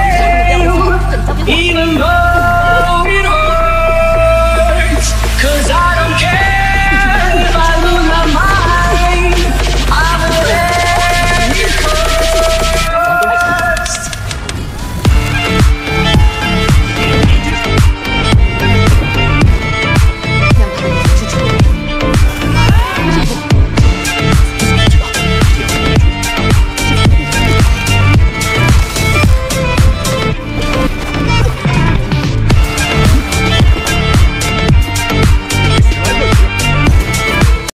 Yeah.